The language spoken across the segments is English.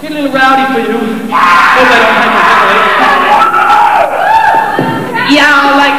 Get a little rowdy for you. Hope I don't have to Y'all like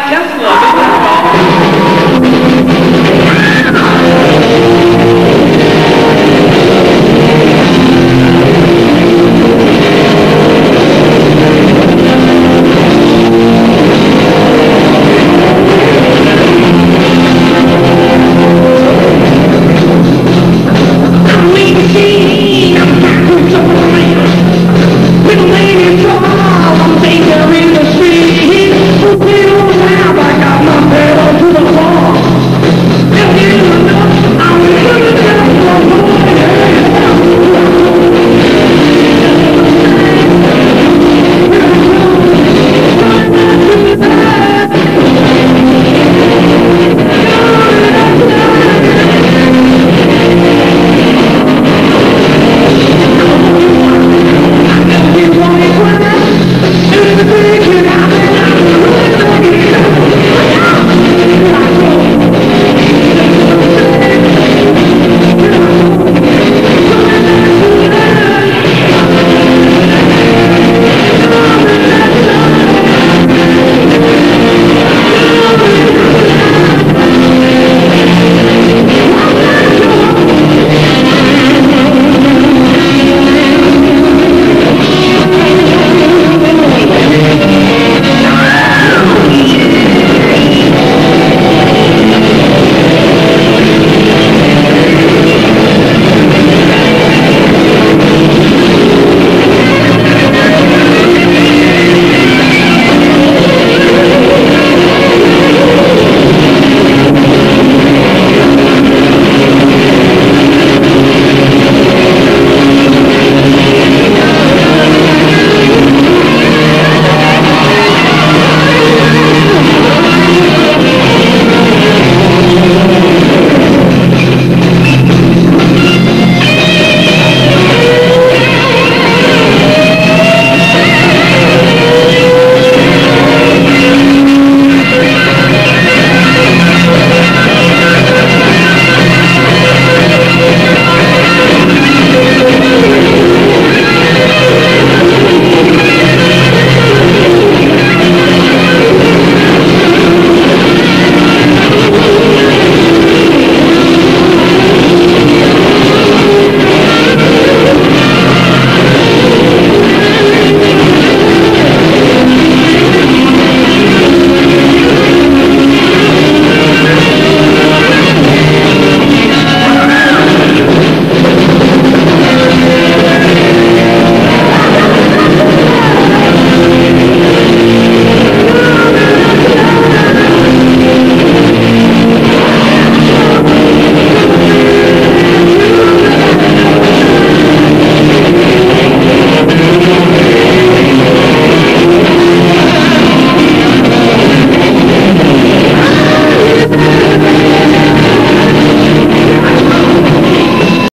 you